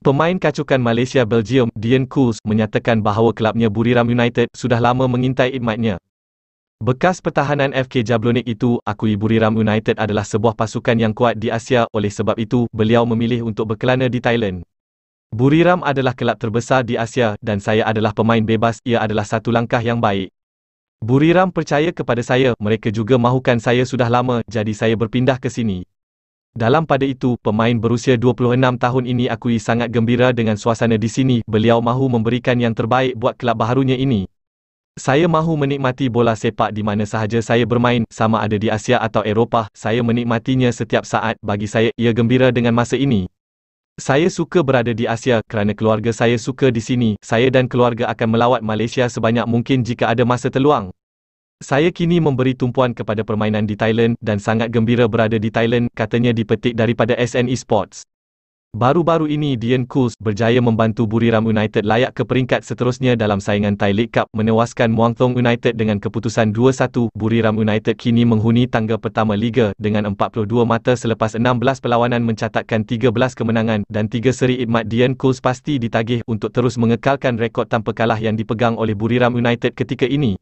Pemain kacukan Malaysia Belgium, Dian Kools, menyatakan bahawa kelabnya Buriram United sudah lama mengintai idmatnya. Bekas pertahanan FK Jablonik itu akui Buriram United adalah sebuah pasukan yang kuat di Asia oleh sebab itu beliau memilih untuk berkelana di Thailand. Buriram adalah kelab terbesar di Asia dan saya adalah pemain bebas ia adalah satu langkah yang baik. Buriram percaya kepada saya mereka juga mahukan saya sudah lama jadi saya berpindah ke sini. Dalam pada itu, pemain berusia 26 tahun ini akui sangat gembira dengan suasana di sini. Beliau mahu memberikan yang terbaik buat kelab baharunya ini. Saya mahu menikmati bola sepak di mana sahaja saya bermain, sama ada di Asia atau Eropah. Saya menikmatinya setiap saat. Bagi saya, ia gembira dengan masa ini. Saya suka berada di Asia kerana keluarga saya suka di sini. Saya dan keluarga akan melawat Malaysia sebanyak mungkin jika ada masa terluang. Saya kini memberi tumpuan kepada permainan di Thailand dan sangat gembira berada di Thailand, katanya dipetik daripada SNE Sports. Baru-baru ini Dian Kools berjaya membantu Buriram United layak ke peringkat seterusnya dalam saingan Thai League Cup menewaskan Muang Thong United dengan keputusan 2-1. Buriram United kini menghuni tangga pertama Liga dengan 42 mata selepas 16 perlawanan mencatatkan 13 kemenangan dan 3 seri idmat Dian Kools pasti ditagih untuk terus mengekalkan rekod tanpa kalah yang dipegang oleh Buriram United ketika ini.